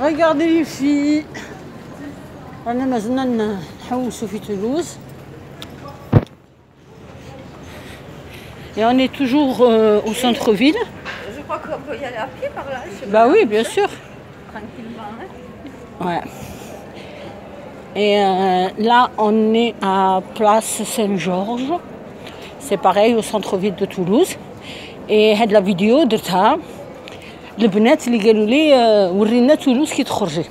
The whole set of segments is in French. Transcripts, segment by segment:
Regardez les filles. رانا مازلنا نحوسوا في Toulouse. Et on est toujours euh, au centre-ville. Je crois qu'on peut y aller à pied par là. Je sais Bah oui, bien sûr. pas, tranquillement. hein. Ouais. Et euh, là, on est à Place Saint-Georges. C'est pareil au centre-ville de Toulouse. Et هاد la vidéo درتها البنات اللي قالوا لي آه، ورينا تولوز كي تخرجي.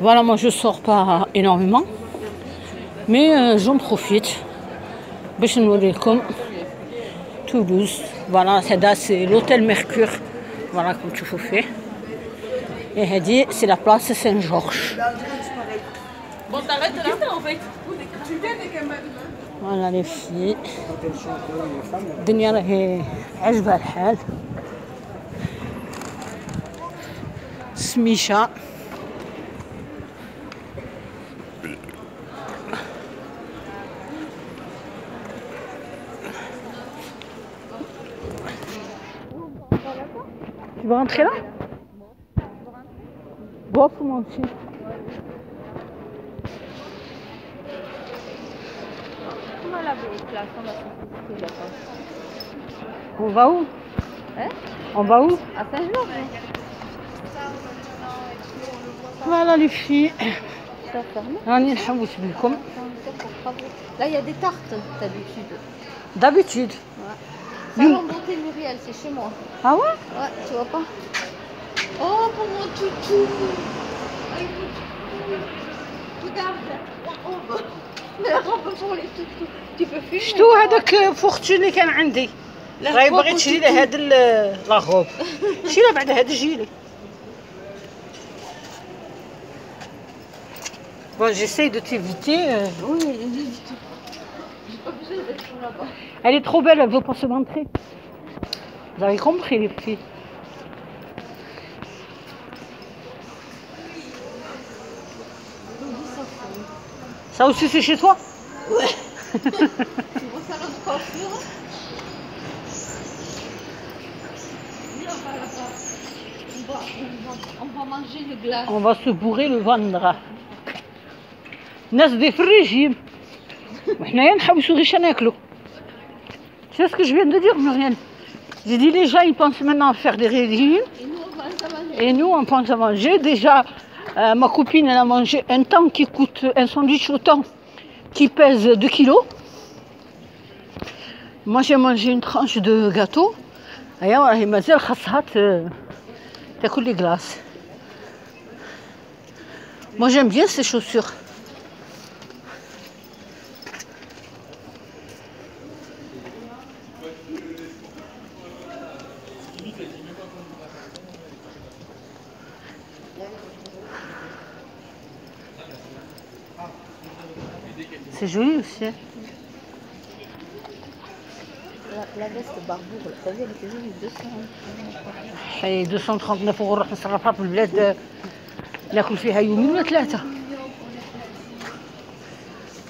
Voilà, moi je sors pas énormément. Mais euh, j'en profite. باش نوريكم Toulouse. Voilà, هذا c'est l'hôtel Mercure. Voilà, comme tu fais. Et هذه c'est la place Saint-Georges. Bon, t'arrêtes là en fait. Voilà les filles. Smicha. Tu veux rentrer là? Bon, faut monter. On va où? Hein? On va où? À Saint-Georges. Hein. Voilà les filles. Ça ferme. راني نحوس بكم Là, il y a des tartes d'habitude. d'habitude. Ouais. Salon Beauté Muriel, c'est chez moi. Ah ouais Ouais, tu vois pas Oh, pour mon toutou Ah, écoute. Regarde, la robe. La robe pour les toutous. Tu peux fumer شتو هذاك فورتون اللي كان عندي راهي robe بغيت au تشري toutou. له هاد ال- لاغوب شيلها بعد هاد جيلي Bon, j'essaye de t'éviter. euh. Oui, j'ai pas besoin d'être là-bas. Elle est trop belle, elle veut pas se montrer. Vous avez compris, les filles. Ça aussi, c'est chez toi? Ouais. Salon de coiffure? On va manger le glace. On va se bourrer le ventre. الناس دي في الريجيم وحنايا نحوسو غير ناكلو C'est ce que je viens de dire, Muriel. J'ai dit les gens, ils pensent maintenant à faire des régimes Et nous, on va ça manger. et nous, on pense à manger. Déjà, euh, ma copine, elle a mangé un temps qui coûte un sandwich au temps qui pèse 2 kilos. Moi, j'ai mangé une tranche de gâteau. Et راهي مازال خاصها ت- تاكل les glaces. Moi, j'aime bien ces chaussures. C'est joli aussi. La, la veste barbour, vous savez, elle était jolie, 200. حي 239 اورو نروح نصرفها في البلاد ناكل فيها يومين ولا ثلاثة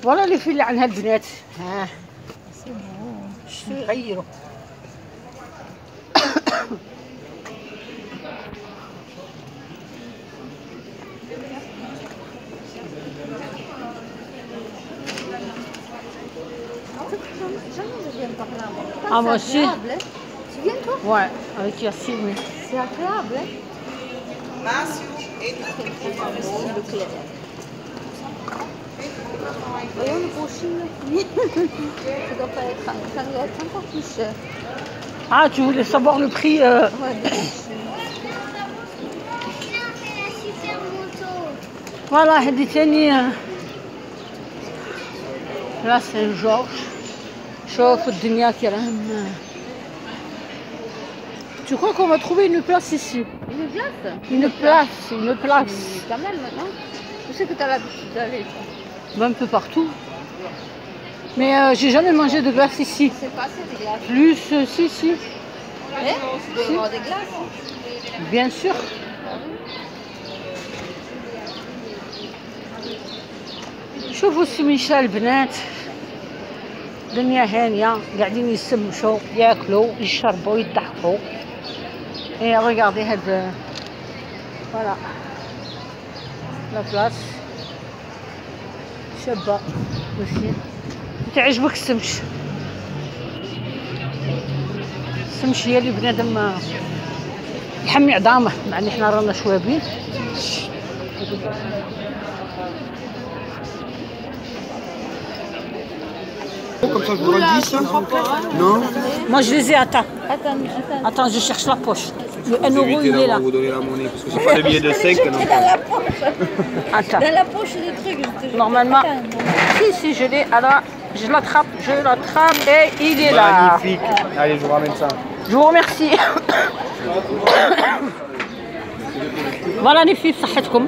فوالا اللي في عنها البنات ها شنو يغيروا Ah, moi aussi. Hein. Tu viens, toi? Ouais, avec Yacine. Oui. C'est agréable, hein Massio et Voyons le prochain. Ça doit pas être, ça doit être encore plus cher. Ah, tu voulais savoir le prix euh... ouais, Voilà, Heditani. Hein. Là, c'est Georges. آه، لا سان جورج شوف الدنيا كي راهم Tu crois qu'on va trouver une place ici Une glace Une place, une place. Mais Quand même, non Je sais que tu as l'habitude d'aller. toi. Un peu partout. Mais euh, j'ai jamais mangé de glace ici. C'est pas assez des glaces. Plus, euh, si, si, Hein Tu dois avoir des glaces. bien sûr. شوفوا السميشة البنات دنيا هانية قاعدين يسمشوا ياكلوا يشربوا يضحكوا. Et regardez, هاد voilà la place شابة. ماشي تعجبك السمش. السمش هي اللي بنادم يحمي عظامه مع إن حنا رانا شوابين. comme ça je vous redis Non Moi je les ai, attends. Attends, je cherche la poche. Le 1 euro, il est là. Vous donner la monnaie, parce que c'est pas le billet de 5. Non. dans la poche. Attends. Dans la poche, les trucs. Normalement. Si, si, je l'ai. Alors, je l'attrape, je l'attrape et il est là. Magnifique. Allez, je vous ramène ça. Je vous remercie. voilà les filles, ça fait comme.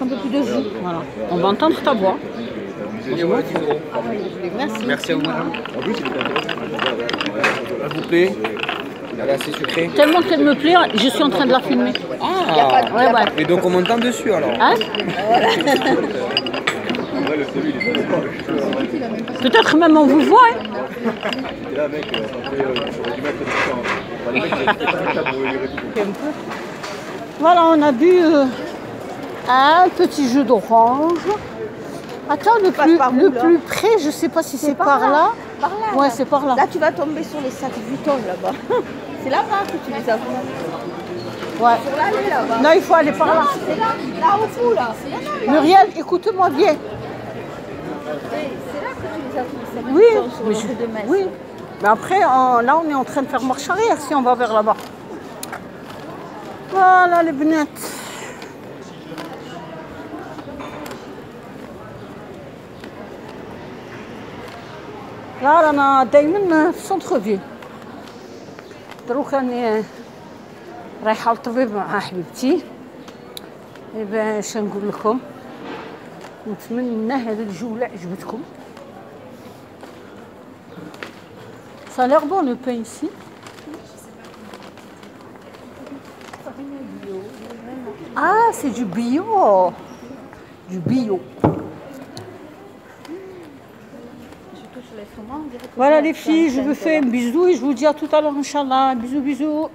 un peu plus de jus. Voilà. On va entendre ta voix. Merci. Merci à vous, vous plaît. Elle est assez sucrée. Tellement qu'elle me plaît, je suis en train de la filmer. Ah Ouais, ouais. Et donc on m'entend dessus alors Hein Peut-être même on vous voit. hein. Voilà, on a bu euh, un petit jus d'orange. Attends, le plus, où, le là plus près, je sais pas si c'est par par, là. là. Par là. Ouais, là. c'est par là. Là, tu vas tomber sur les sacs Vuitton là-bas. C'est là-bas que tu les as vus. Ouais. Là-bas. Non, il faut aller par là. C'est là, là au bout là. Là, là. Muriel, écoute-moi bien. C'est là que tu les as sacs Oui, sur mais je- de Metz. oui. Mais après, on- là, on est en train de faire marche arrière si on va vers là-bas. Voilà les bnettes. لا رانا دايما في السونتر فيل دروك راني رايحه للطبيب مع حبيبتي باش نقول لكم نتمنى هذه الجوله عجبتكم Ça a l'air bon le pain ici. Ah, c'est du bio. Du bio. Voilà les filles, je vous fais un bisou et je vous dis à tout à l'heure, Inch'Allah. Bisous, bisous.